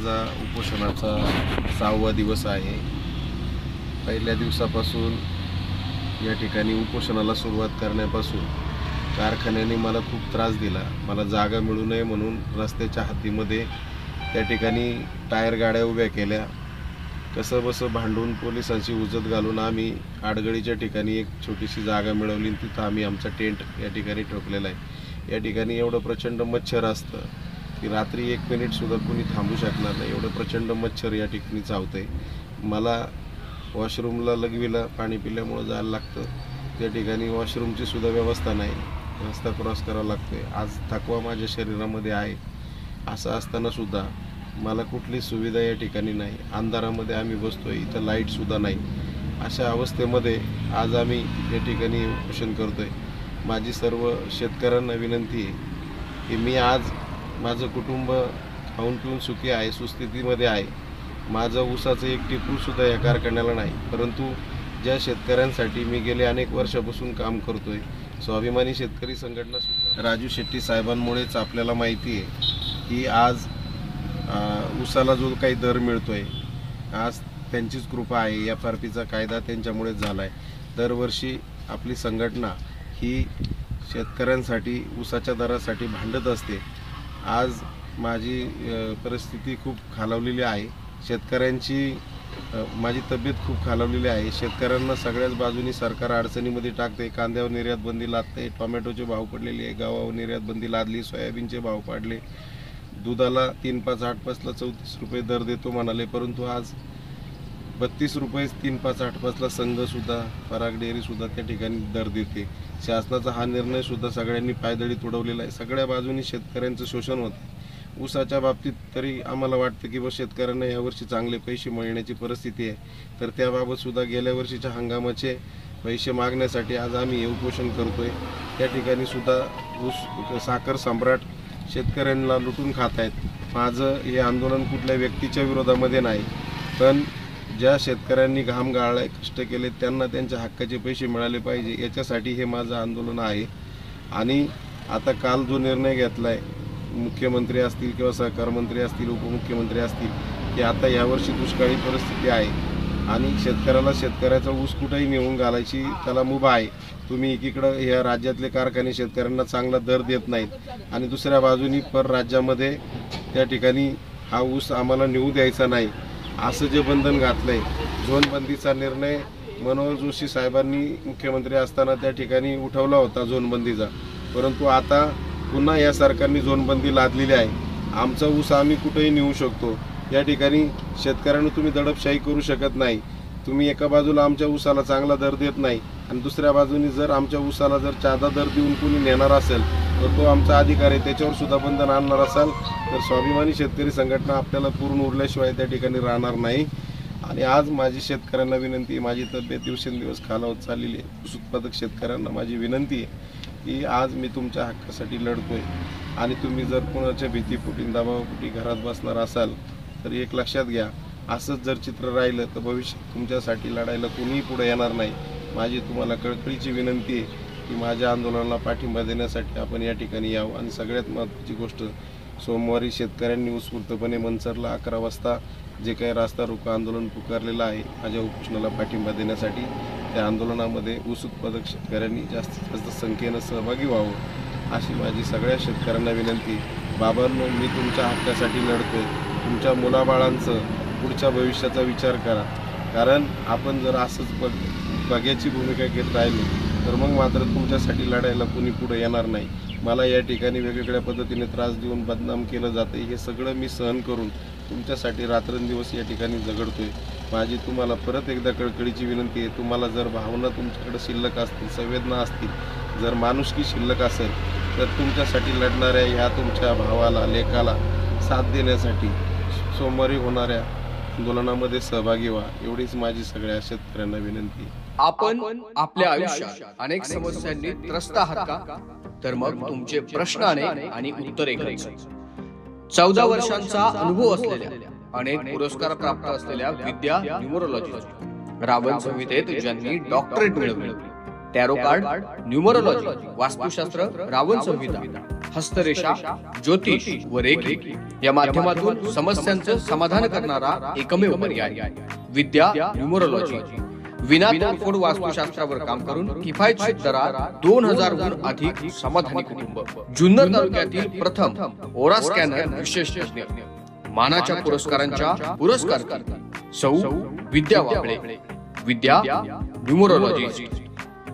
माझा उपोषणाचा सहावा दिवस आहे. पहिल्या दिवसापासून या ठिकाणी उपोषणाला सुरुवात करण्यापासून कारखान्याने मला खूप त्रास दिला. मला जागा मिळू नये म्हणून रस्त्याच्या हातीमध्ये त्या ठिकाणी टायर गाड्या उभ्या केल्या. कसं बसं भांडून पोलिसांची उजत घालून आम्ही आडगळीच्या ठिकाणी एक छोटीशी जागा मिळवली तिथं आम्ही आमचा टेंट या ठिकाणी ठोकलेला आहे. या ठिकाणी एवढं प्रचंड मच्छर असतं. की रात्री एक मिनिटसुद्धा कुणी थांबू शकणार नाही. एवढं प्रचंड मच्छर या ठिकाणी चावतंय. मला वॉशरूमला लघवीला पाणी पिल्यामुळं जायला लागतं. त्या ठिकाणी वॉशरूमची सुद्धा व्यवस्था नाही. रस्ता क्रॉस करावा लागतोय. आज थकवा माझ्या शरीरामध्ये आहे. असं असतानासुद्धा मला कुठली सुविधा या ठिकाणी नाही. अंधारामध्ये आम्ही बसतोय. इथं लाईटसुद्धा नाही. अशा अवस्थेमध्ये आज आम्ही या ठिकाणी उपोषण करतोय. माझी सर्व शेतकऱ्यांना विनंती आहे की मी आज माझं कुटुंब खाऊन पिऊन सुखी आहे सुस्थितीमध्ये आहे. माझं ऊसाचं एक टिपूसुद्धा या कारखान्याला नाही. परंतु ज्या शेतकऱ्यांसाठी मी गेले अनेक वर्षापासून काम करतोय स्वाभिमानी शेतकरी संघटना राजू शेट्टी साहेबांमुळेच आपल्याला माहिती आहे की आज ऊसाला जो काही दर मिळतो आहे आज त्यांचीच कृपा आहे. एफ आर पीचा कायदा त्यांच्यामुळेच झाला आहे दरवर्षी आपली संघटना ही शेतकऱ्यांसाठी ऊसाच्या दरासाठी भांडत असते. आज माझी परिस्थिती खूप खालावलेली आहे. शेतकऱ्यांची माझी तब्येत खूप खालावलेली आहे. शेतकऱ्यांना सगळ्याच बाजूनी सरकार अडचणीमध्ये टाकते. कांद्यावर निर्यात बंदी लादते. टोमॅटोचे भाव पडलेले आहे. गव्हावर निर्यात बंदी लादली. सोयाबीनचे भाव पाडले. दुधाला तीन पाच आठ पाचला चौतीस रुपये दर देतो म्हणाले. परंतु आज बत्तीस रुपये तीन पाच आठ पाचला संघसुद्धा पराग डेअरीसुद्धा त्या ठिकाणी दर देते. शासनाचा हा निर्णयसुद्धा सगळ्यांनी पायदळी तुडवलेला आहे. सगळ्या बाजूनी शेतकऱ्यांचं शोषण होतं ऊसाच्या बाबतीत तरी आम्हाला वाटतं की बा शेतकऱ्यांना यावर्षी चांगले पैसे मिळण्याची परिस्थिती आहे. तर त्याबाबतसुद्धा गेल्या वर्षीच्या हंगामाचे पैसे मागण्यासाठी आज आम्ही हे उपोषण करतोय. त्या ठिकाणी सुद्धा ऊस साखर सम्राट शेतकऱ्यांना लुटून खात आहेत. माझं हे आंदोलन कुठल्या व्यक्तीच्या विरोधामध्ये नाही. पण ज्या शेतकऱ्यांनी घाम गाळलाय कष्ट केले त्यांना त्यांच्या हक्काचे पैसे मिळाले पाहिजे याच्यासाठी हे माझं आंदोलन आहे. आणि आता काल जो निर्णय घेतलाय मुख्यमंत्री असतील किंवा सहकार मंत्री असतील उपमुख्यमंत्री असतील की आता यावर्षी दुष्काळी परिस्थिती आहे. आणि शेतकऱ्याला शेतकऱ्याचा ऊस कुठेही नेऊन घालायची त्याला मुभा आहे. तुम्ही एकीकडं ह्या राज्यातले कारखाने शेतकऱ्यांना चांगला दर देत नाहीत. आणि दुसऱ्या बाजूनी पर राज्यामध्ये त्या ठिकाणी हा ऊस आम्हाला नेऊ द्यायचा नाही. असं जे बंधन घातलंय झोनबंदीचा निर्णय मनोहर जोशी साहेबांनी मुख्यमंत्री असताना त्या ठिकाणी उठवला होता झोनबंदीचा. परंतु आता पुन्हा या सरकारने झोनबंदी लादलेली आहे. आमचा ऊस आम्ही कुठेही नेऊ शकतो. या ठिकाणी शेतकऱ्यांना तुम्ही दडपशाही करू शकत नाही. तुम्ही एका बाजूला आमच्या ऊसाला चांगला दर देत नाही आणि दुसऱ्या बाजूनी जर आमच्या ऊसाला जर चादा दर देऊन कुणी नेणार असेल तर तो आमचा अधिकार आहे त्याच्यावर सुद्धा बंधन आणणार असाल तर स्वाभिमानी शेतकरी संघटना आपल्याला पूर्ण उरल्याशिवाय त्या ठिकाणी राहणार नाही. आणि आज माझी शेतकऱ्यांना विनंती आहे माझी तब्येत दिवसेंदिवस खालावत चाललेली आहे. ऊस उत्पादक शेतकऱ्यांना माझी विनंती आहे की आज मी तुमच्या हक्कासाठी लढतोय. आणि तुम्ही जर कोणाच्या भीतीपुटी दबावापुटी घरात बसणार असाल तर एक लक्षात घ्या असंच जर चित्र राहिलं तर भविष्यात तुमच्यासाठी लढायला कोणीही पुढे येणार नाही. माझी तुम्हाला कळकळीची विनंती आहे. की माझ्या आंदोलनाला पाठिंबा देण्यासाठी आपण या ठिकाणी यावं. आणि सगळ्यात महत्त्वाची गोष्ट सोमवारी शेतकऱ्यांनी उत्स्फूर्तपणे मनसरला अकरा वाजता जे काही रास्ता रोको आंदोलन पुकारलेलं आहे माझ्या उपोषणाला पाठिंबा देण्यासाठी त्या आंदोलनामध्ये ऊस उत्पादक शेतकऱ्यांनी जास्तीत जास्त संख्येनं सहभागी व्हावं अशी माझी सगळ्या शेतकऱ्यांना विनंती. बाबांनो मी तुमच्या हक्कासाठी लढतोय. तुमच्या मुलाबाळांचं पुढच्या भविष्याचा विचार करा. कारण आपण जर असंच बघ बघ्याची भूमिका घेत राहिलो तर मग मात्र तुमच्यासाठी लढायला कुणी पुढे येणार नाही. मला या ठिकाणी वेगवेगळ्या पद्धतीने त्रास देऊन बदनाम केलं जातं हे सगळं मी सहन करून तुमच्यासाठी रात्रंदिवस या ठिकाणी झगडतोय. माझी तुम्हाला परत एकदा कळकळीची विनंती आहे तुम्हाला जर भावना तुमच्याकडे शिल्लक असतील संवेदना असतील जर माणुसकी शिल्लक असेल तर तुमच्यासाठी लढणाऱ्या ह्या तुमच्या भावाला लेखाला साथ देण्यासाठी सोमवारी होणाऱ्या आंदोलनामध्ये सहभागी व्हा. एवढीच माझी सगळ्या शेतकऱ्यांना विनंती आहे. आपण आपल्या आयुष्यात अनेक समस्यांनी त्रस्त आहात का? तर मग तुमचे प्रश्न अनेक आणि उत्तरे चौदा वर्षांचा अनुभव असलेल्या अनेक पुरस्कार प्राप्त असलेल्या विद्या न्यूमरोलॉजी. रावण संहितेत ज्यांनी डॉक्टरेट मिळवली. टॅरो कार्ड न्यूमरोलॉजी वास्तुशास्त्र रावण संहिता हस्तरेषा ज्योतिष व रेखी या माध्यमातून समस्यांचं समाधान करणारा एकमेव पर्याय. विद्या न्युमरोलॉजी. विना तोडफोड वास्तुशास्त्रावर काम करून किफायतशीर दरात दोन हजार अधिक समाधानी कुटुंब. जुन्नर तालुक्यातील प्रथम ओरा स्कॅनर विशेष मानाच्या पुरस्कारांच्या पुरस्कार सौ विद्या वाबळे. विद्या न्युमरोलॉजी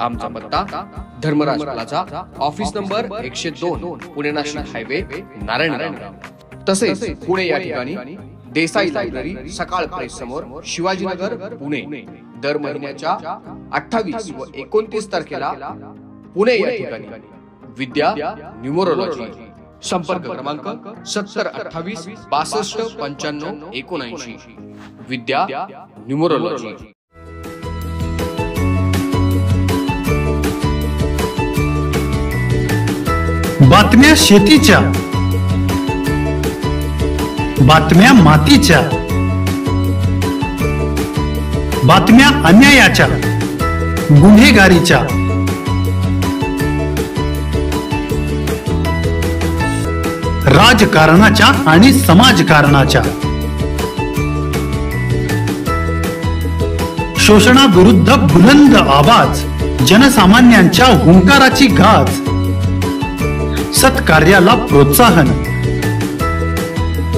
आमचा पत्ता धर्मराज प्लाझा ऑफिस नंबर एकशे दोन पुणे नाशिक हायवे नारायण तसेच पुणे या ठिकाणी देसाई लायब्ररी सकाळ प्रेस समोर शिवाजीनगर पुणे. दर महिन्याच्या अठ्ठावीस व एकोणतीस तारखेला पुणे या ठिकाणी. विद्या न्युमरोलॉजी. संपर्क क्रमांक सत्तर अठ्ठावीस बासष्ट पंच्याण्णव एकोणऐंशी. विद्या न्युमरोलॉजी. बातम्या शेतीच्या. बातम्या मातीच्या. बातम्या अन्यायाच्या. गुन्हेगारीच्या. राजकारणाच्या आणि समाजकारणाच्या. शोषणाविरुद्ध बुलंद आवाज जनसामान्यांच्या हुंकाराची गाज. सत्कार्याला प्रोत्साहन.